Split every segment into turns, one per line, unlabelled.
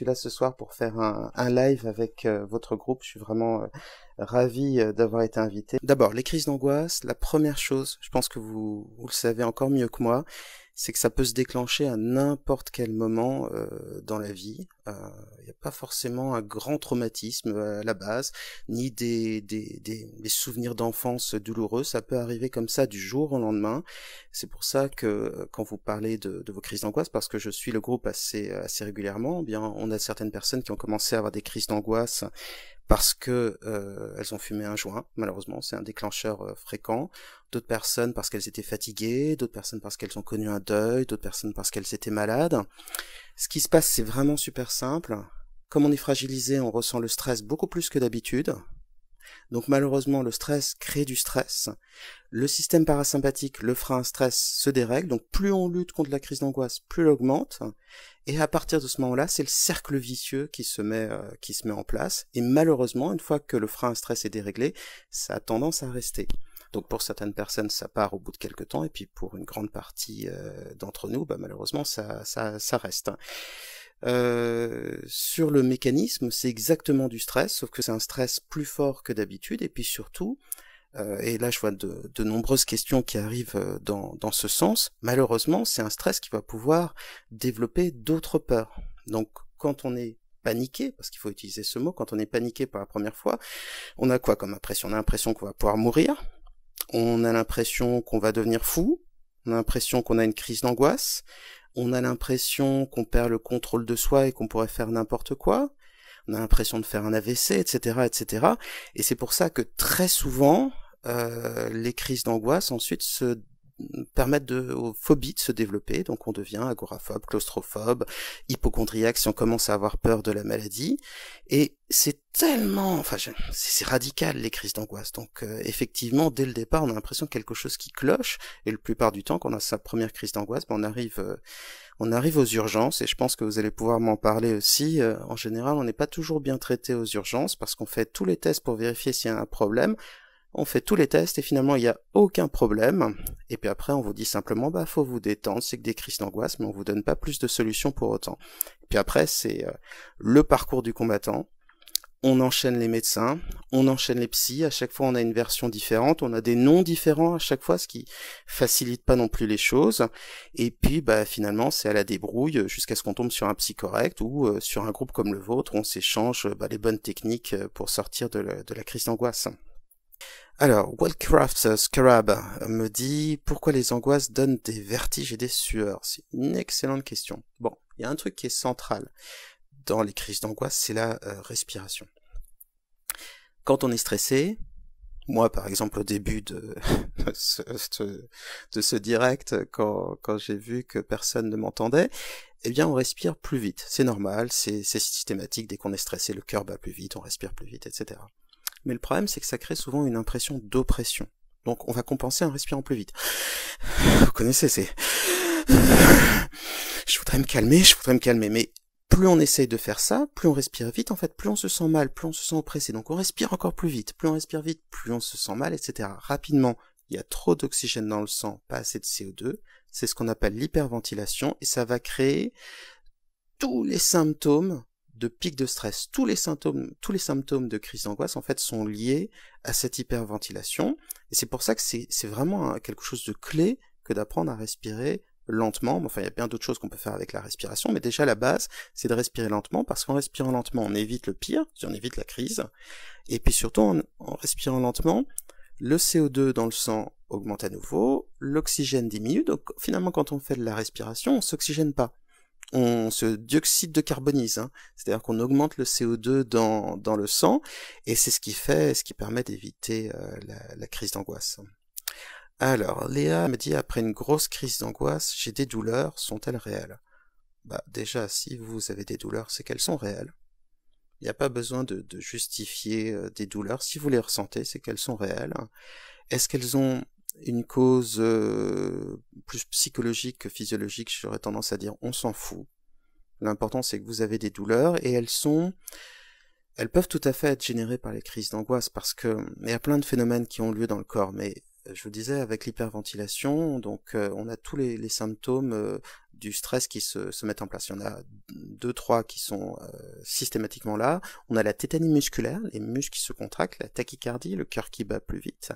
suis là ce soir pour faire un, live avec euh, votre groupe. Je suis vraiment euh, ravi euh, d'avoir été invité. D'abord, les crises d'angoisse, la première chose, je pense que vous, le savez encore mieux que moi, c'est que ça peut se déclencher à n'importe quel moment dans la vie. Il euh, n'y a pas forcément un grand traumatisme à la base, ni des, souvenirs d'enfance douloureux. Ça peut arriver comme ça du jour au lendemain. C'est pour ça que euh, quand vous parlez de, vos crises d'angoisse, parce que je suis le groupe assez, régulièrement, eh bien on a certaines personnes qui ont commencé à avoir des crises d'angoisse parce que euh, elles ont fumé un joint, malheureusement, c'est un déclencheur euh, fréquent. D'autres personnes parce qu'elles étaient fatiguées, d'autres personnes parce qu'elles ont connu un deuil, d'autres personnes parce qu'elles étaient malades. Ce qui se passe, c'est vraiment super simple. Comme on est fragilisé, on ressent le stress beaucoup plus que d'habitude. Donc malheureusement, le stress crée du stress. Le système parasympathique, le frein stress, se dérègle. Donc plus on lutte contre la crise d'angoisse, plus elle augmente. Et à partir de ce moment-là, c'est le cercle vicieux qui se met euh, qui se met en place. Et malheureusement, une fois que le frein stress est déréglé, ça a tendance à rester. Donc pour certaines personnes, ça part au bout de quelques temps, et puis pour une grande partie euh, d'entre nous, bah, malheureusement, ça, ça, ça reste. Euh, sur le mécanisme, c'est exactement du stress, sauf que c'est un stress plus fort que d'habitude, et puis surtout, euh, et là je vois de, de, nombreuses questions qui arrivent euh, dans, dans ce sens, malheureusement c'est un stress qui va pouvoir développer d'autres peurs. Donc quand on est paniqué, parce qu'il faut utiliser ce mot, quand on est paniqué pour la première fois, on a quoi comme impression? On a l'impression qu'on va pouvoir mourir, on a l'impression qu'on va devenir fou, on a l'impression qu'on a une crise d'angoisse, on a l'impression qu'on perd le contrôle de soi et qu'on pourrait faire n'importe quoi, on a l'impression de faire un AVC, etc., etc. Et c'est pour ça que très souvent, euh, les crises d'angoisse ensuite se permettent de, aux phobies de se développer, donc on devient agoraphobe, claustrophobe, hypochondriaque si on commence à avoir peur de la maladie, et c'est tellement, enfin c'est radical les crises d'angoisse, donc euh, effectivement dès le départ on a l'impression quelque chose qui cloche, et la plupart du temps quand on a sa première crise d'angoisse, ben, on arrive euh, on arrive aux urgences, et je pense que vous allez pouvoir m'en parler aussi, euh, en général on n'est pas toujours bien traité aux urgences, parce qu'on fait tous les tests pour vérifier s'il y a un problème, on fait tous les tests et finalement il n'y a aucun problème. Et puis après on vous dit simplement bah faut vous détendre, c'est que des crises d'angoisse, mais on vous donne pas plus de solutions pour autant. Et puis après c'est euh, le parcours du combattant. On enchaîne les médecins, on enchaîne les psys, à chaque fois on a une version différente, on a des noms différents à chaque fois, ce qui facilite pas non plus les choses. Et puis bah finalement c'est à la débrouille jusqu'à ce qu'on tombe sur un psy correct ou euh, sur un groupe comme le vôtre on s'échange bah, les bonnes techniques euh, pour sortir de la crise d'angoisse. Alors, Wildcraft Scarab me dit pourquoi les angoisses donnent des vertiges et des sueurs? C'est une excellente question. Bon, il y a un truc qui est central dans les crises d'angoisse, c'est la euh, respiration. Quand on est stressé, moi par exemple au début de, ce, direct, quand, quand j'ai vu que personne ne m'entendait, eh bien on respire plus vite. C'est normal, c'est systématique, dès qu'on est stressé, le cœur bat plus vite, on respire plus vite, etc. Mais le problème, c'est que ça crée souvent une impression d'oppression. Donc on va compenser en respirant plus vite. Vous connaissez, c'est... Je voudrais me calmer, je voudrais me calmer, mais plus on essaye de faire ça, plus on respire vite, en fait, plus on se sent mal, plus on se sent oppressé. Donc on respire encore plus vite, plus on respire vite, plus on se sent mal, etc. Rapidement, il y a trop d'oxygène dans le sang, pas assez de CO2. C'est ce qu'on appelle l'hyperventilation, et ça va créer tous les symptômes de pic de stress. Tous les symptômes, tous les symptômes de crise d'angoisse, en fait, sont liés à cette hyperventilation. Et c'est pour ça que c'est vraiment quelque chose de clé que d'apprendre à respirer lentement. Enfin, il y a bien d'autres choses qu'on peut faire avec la respiration, mais déjà la base, c'est de respirer lentement, parce qu'en respirant lentement, on évite le pire, on évite la crise. Et puis surtout, en, respirant lentement, le CO2 dans le sang augmente à nouveau, l'oxygène diminue, donc finalement quand on fait de la respiration, on s'oxygène pas on se dioxyde de carbonise, hein. c'est-à-dire qu'on augmente le CO2 dans, dans le sang, et c'est ce qui fait, ce qui permet d'éviter euh, la, crise d'angoisse. Alors, Léa me dit, après une grosse crise d'angoisse, j'ai des douleurs, sont-elles réelles? Bah déjà, si vous avez des douleurs, c'est qu'elles sont réelles. Il n'y a pas besoin de, de justifier euh, des douleurs. Si vous les ressentez, c'est qu'elles sont réelles. Est-ce qu'elles ont une cause euh, plus psychologique que physiologique, j'aurais tendance à dire on s'en fout. L'important c'est que vous avez des douleurs et elles sont elles peuvent tout à fait être générées par les crises d'angoisse parce que il y a plein de phénomènes qui ont lieu dans le corps mais je vous disais avec l'hyperventilation donc euh, on a tous les, symptômes euh, du stress qui se, se mettent en place. Il y en a deux, trois qui sont euh, systématiquement là. On a la tétanie musculaire, les muscles qui se contractent, la tachycardie, le cœur qui bat plus vite.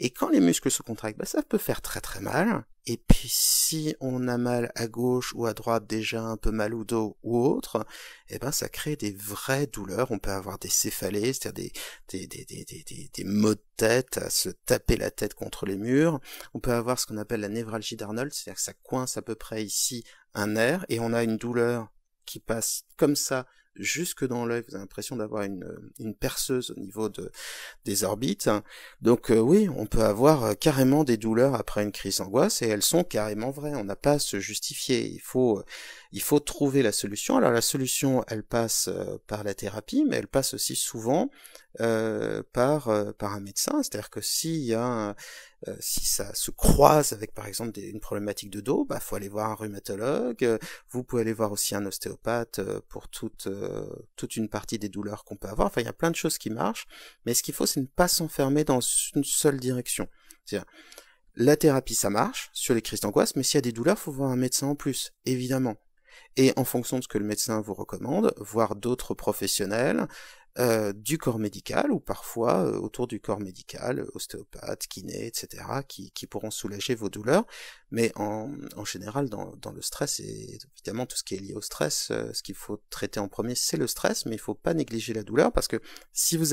Et quand les muscles se contractent, bah, ça peut faire très très mal. Et puis si on a mal à gauche ou à droite, déjà un peu mal au dos ou autre, eh ben ça crée des vraies douleurs. On peut avoir des céphalées, c'est-à-dire des, des, des, des, des maux de tête, à se taper la tête contre les murs. On peut avoir ce qu'on appelle la névralgie d'Arnold, c'est-à-dire que ça coince à peu près ici un nerf et on a une douleur qui passe comme ça jusque dans l'œil, vous avez l'impression d'avoir une, une perceuse au niveau de, des orbites. Donc euh, oui, on peut avoir euh, carrément des douleurs après une crise d'angoisse et elles sont carrément vraies. On n'a pas à se justifier. Il faut, euh, il faut trouver la solution. Alors la solution, elle passe par la thérapie, mais elle passe aussi souvent euh, par, par un médecin. C'est-à-dire que s'il y a un, euh, si ça se croise avec par exemple une problématique de dos, bah faut aller voir un rhumatologue. Vous pouvez aller voir aussi un ostéopathe euh, pour toute euh, toute une partie des douleurs qu'on peut avoir. Enfin, il y a plein de choses qui marchent, mais ce qu'il faut, c'est ne pas s'enfermer dans une seule direction. C'est-à-dire, la thérapie, ça marche sur les crises d'angoisse, mais s'il y a des douleurs, faut voir un médecin en plus, évidemment. Et en fonction de ce que le médecin vous recommande, voir d'autres professionnels, euh, du corps médical ou parfois euh, autour du corps médical, ostéopathe, kiné, etc., qui, pourront soulager vos douleurs. Mais en, en général, dans, le stress, et évidemment tout ce qui est lié au stress, euh, ce qu'il faut traiter en premier, c'est le stress, mais il faut pas négliger la douleur parce que si vous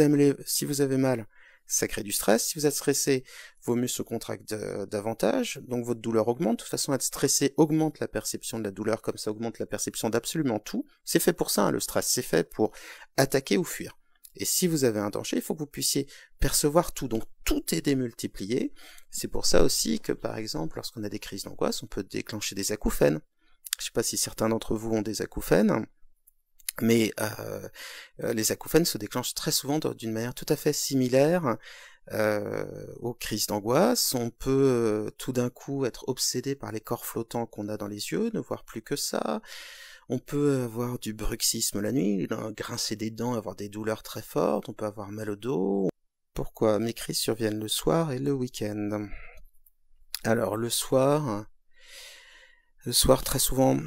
si vous avez mal, ça crée du stress. Si vous êtes stressé, vos muscles contractent davantage, donc votre douleur augmente. De toute façon, être stressé augmente la perception de la douleur, comme ça augmente la perception d'absolument tout. C'est fait pour ça, hein, le stress, c'est fait pour attaquer ou fuir. Et si vous avez un danger, il faut que vous puissiez percevoir tout. Donc tout est démultiplié. C'est pour ça aussi que, par exemple, lorsqu'on a des crises d'angoisse, on peut déclencher des acouphènes. Je ne sais pas si certains d'entre vous ont des acouphènes, mais euh, euh, les acouphènes se déclenchent très souvent d'une manière tout à fait similaire euh, aux crises d'angoisse. On peut tout d'un coup être obsédé par les corps flottants qu'on a dans les yeux, ne voir plus que ça. On peut avoir du bruxisme la nuit, grincer des dents, avoir des douleurs très fortes, on peut avoir mal au dos. Pourquoi mes crises surviennent le soir et le week-end? Alors le soir, le soir très souvent,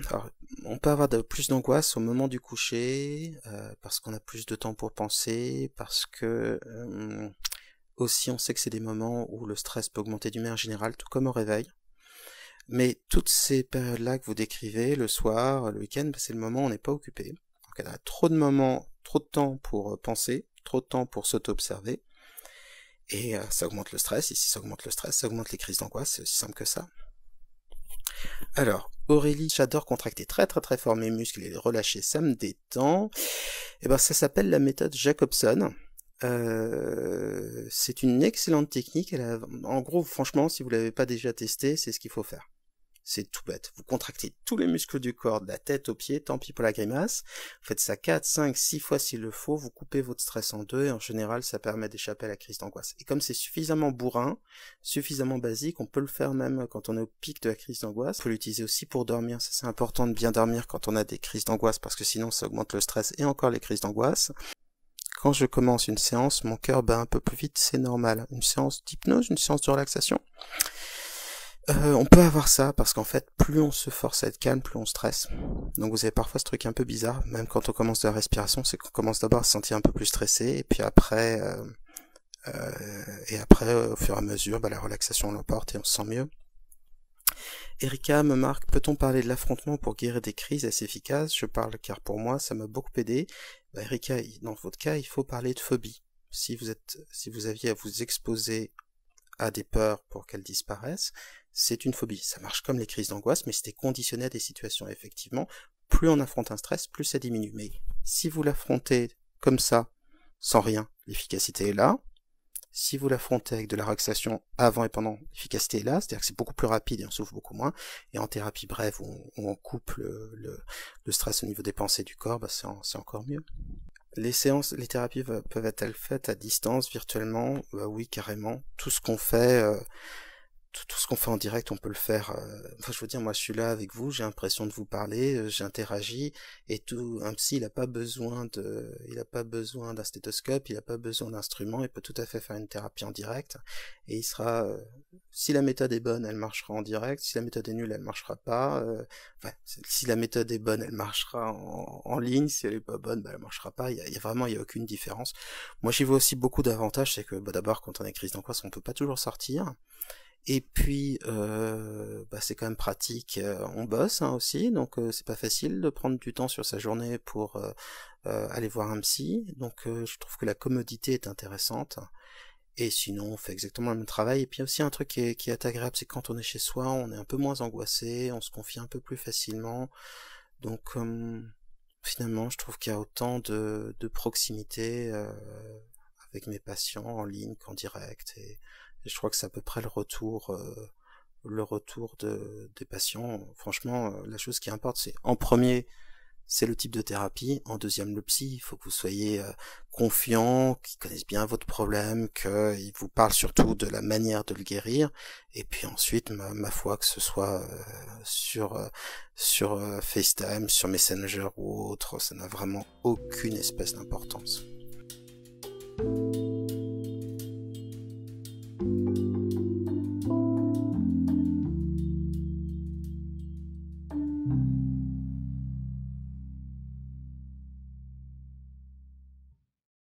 on peut avoir plus d'angoisse au moment du coucher, euh, parce qu'on a plus de temps pour penser, parce que euh, aussi on sait que c'est des moments où le stress peut augmenter du manière générale, tout comme au réveil. Mais toutes ces périodes-là que vous décrivez, le soir, le week-end, bah, c'est le moment où on n'est pas occupé. Donc y a trop de moments, trop de temps pour euh, penser, trop de temps pour s'auto-observer. Et ça augmente le stress, et si ça augmente le stress, ça augmente les crises d'angoisse, c'est aussi simple que ça. Alors, Aurélie, j'adore contracter très très très fort mes muscles et les relâcher, ça me détend. Et eh ben ça s'appelle la méthode Jacobson. Euh, c'est une excellente technique. En gros, franchement, si vous l'avez pas déjà testé, c'est ce qu'il faut faire. C'est tout bête. Vous contractez tous les muscles du corps, de la tête aux pieds, tant pis pour la grimace. Vous faites ça 4, 5, 6 fois s'il le faut. Vous coupez votre stress en deux et en général, ça permet d'échapper à la crise d'angoisse. Et comme c'est suffisamment bourrin, suffisamment basique, on peut le faire même quand on est au pic de la crise d'angoisse. On peut l'utiliser aussi pour dormir. Ça, c'est important de bien dormir quand on a des crises d'angoisse parce que sinon, ça augmente le stress et encore les crises d'angoisse. Quand je commence une séance, mon cœur bat un peu plus vite, c'est normal. Une séance d'hypnose, une séance de relaxation. Euh, on peut avoir ça parce qu'en fait, plus on se force à être calme, plus on stresse. Donc vous avez parfois ce truc un peu bizarre, même quand on commence de la respiration, c'est qu'on commence d'abord à se sentir un peu plus stressé, et puis après, euh, euh, et après, au fur et à mesure, bah, la relaxation l'emporte et on se sent mieux. Erika me marque, peut-on parler de l'affrontement pour guérir des crises assez efficaces? Je parle car pour moi, ça m'a beaucoup aidé. Bah, Erika, dans votre cas, il faut parler de phobie. Si vous êtes, si vous aviez à vous exposer à des peurs pour qu'elles disparaissent, c'est une phobie. Ça marche comme les crises d'angoisse, mais c'était conditionné à des situations. Effectivement, plus on affronte un stress, plus ça diminue. Mais si vous l'affrontez comme ça, sans rien, l'efficacité est là. Si vous l'affrontez avec de la relaxation avant et pendant, l'efficacité est là, c'est-à-dire que c'est beaucoup plus rapide et on souffre beaucoup moins. Et en thérapie brève, où on, coupe le, stress au niveau des pensées du corps, bah c'est encore mieux. Les séances, les thérapies peuvent être-elles faites à distance, virtuellement? Bah Oui, carrément. Tout ce qu'on fait, euh, tout, ce qu'on fait en direct, on peut le faire. Euh, enfin, je veux dire, moi, je suis là avec vous, j'ai l'impression de vous parler, euh, j'interagis, et tout. Un psy, il a pas besoin de, il a pas besoin d'un stéthoscope, il a pas besoin d'instruments, il peut tout à fait faire une thérapie en direct, et il sera. Euh, si la méthode est bonne, elle marchera en direct. Si la méthode est nulle, elle marchera pas. enfin, si la méthode est bonne, elle marchera en, ligne. Si elle est pas bonne, bah, elle marchera pas. Il y a, vraiment, il y a aucune différence. Moi, j'y vois aussi beaucoup d'avantages, c'est que, bah, d'abord, quand on est crise d'angoisse, on peut pas toujours sortir. Et puis, euh, bah, c'est quand même pratique. Euh, on bosse hein, aussi, donc euh, c'est pas facile de prendre du temps sur sa journée pour euh, aller voir un psy. Donc, je trouve que la commodité est intéressante. Et sinon, on fait exactement le même travail. Et puis, aussi un truc qui est, qui est agréable, c'est quand on est chez soi, on est un peu moins angoissé, on se confie un peu plus facilement. Donc, finalement, je trouve qu'il y a autant de, de proximité avec mes patients en ligne qu'en direct. Et, je crois que c'est à peu près le retour, euh, le retour de, des patients. Franchement, euh, la chose qui importe, c'est en premier, c'est le type de thérapie. En deuxième, le psy. Il faut que vous soyez euh, confiant, qu'ils connaissent bien votre problème, qu'ils vous parlent surtout de la manière de le guérir. Et puis ensuite, ma, ma foi, que ce soit sur sur FaceTime, sur Messenger ou autre, ça n'a vraiment aucune espèce d'importance.